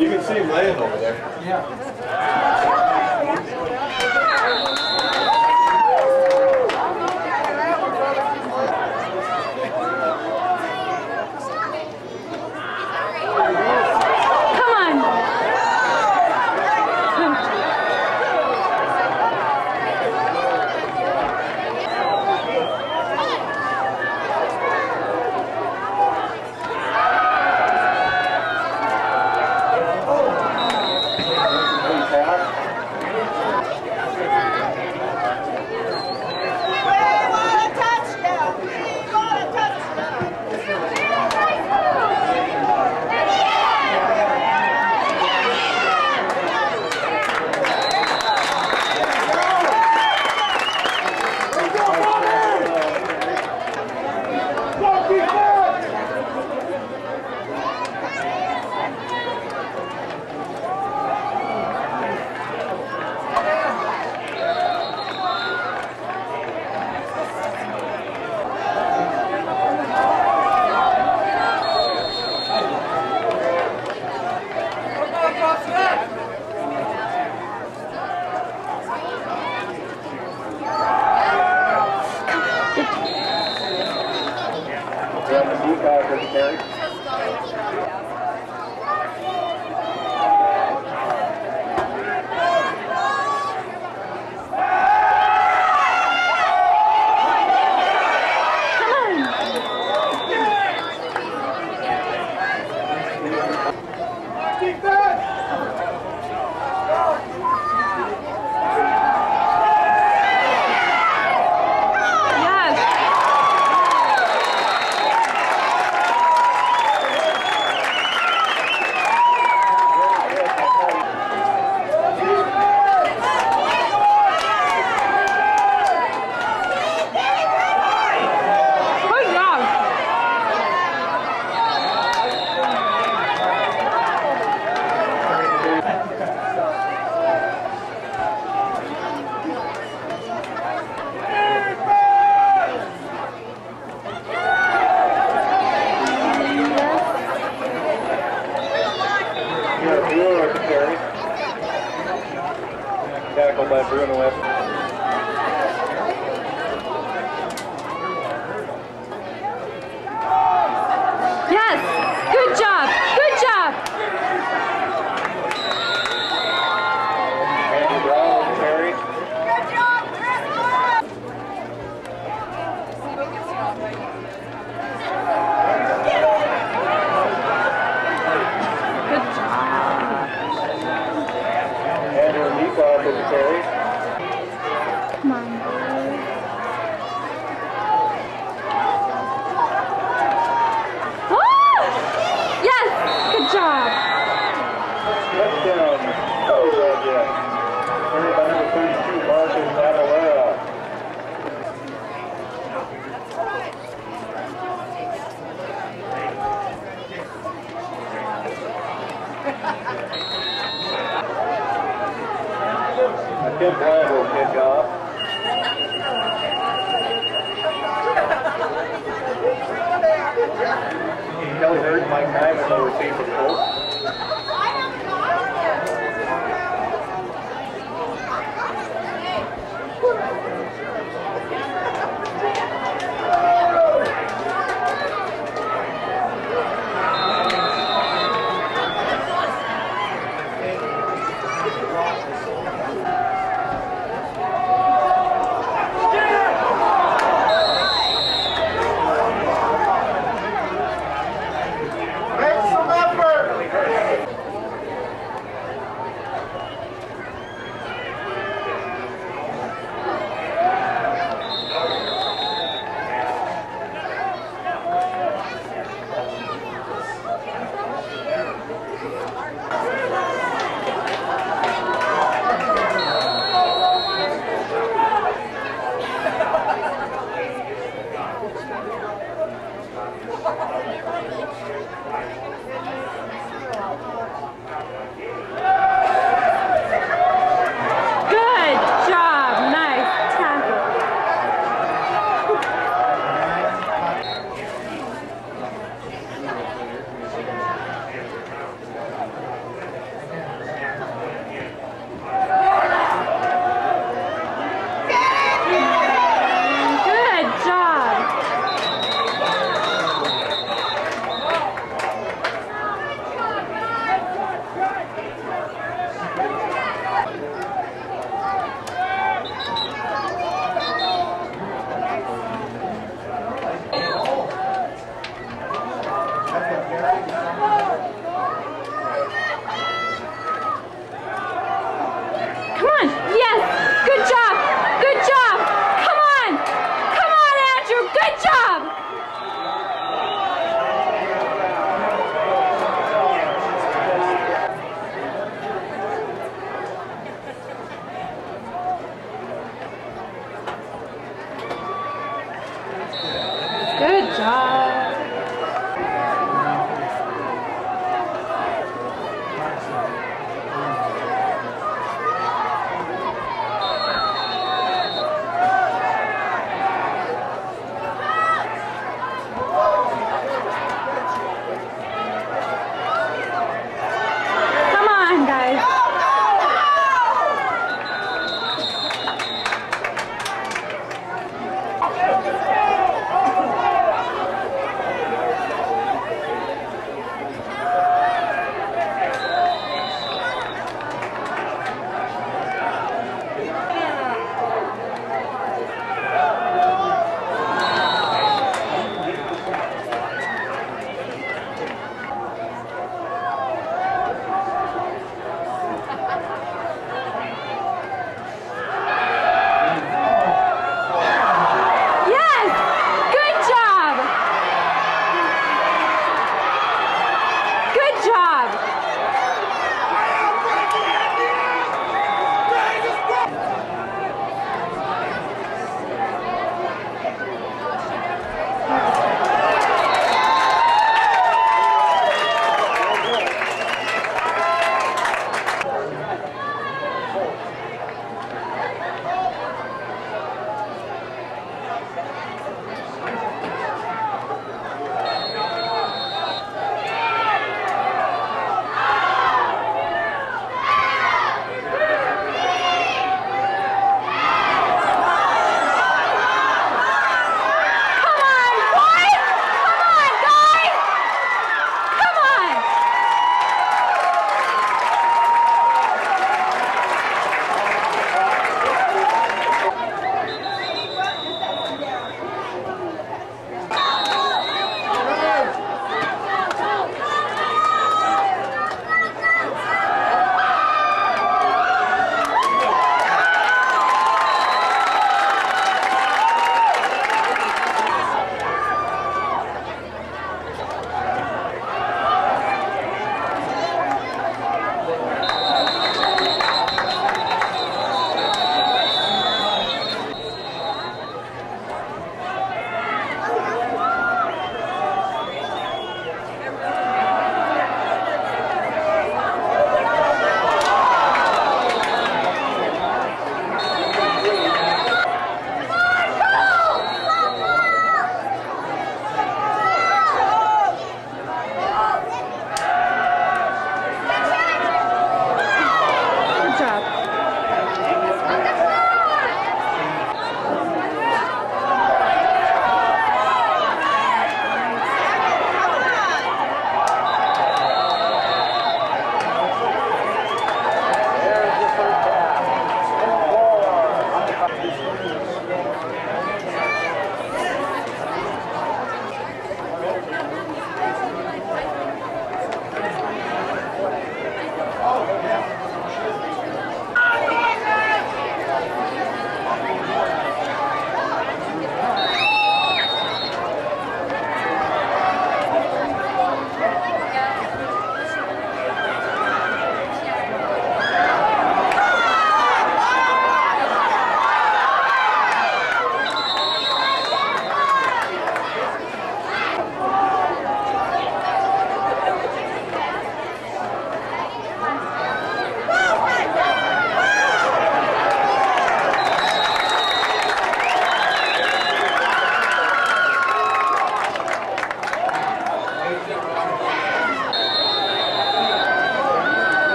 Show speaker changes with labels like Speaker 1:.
Speaker 1: You can see him laying over there.
Speaker 2: Yeah.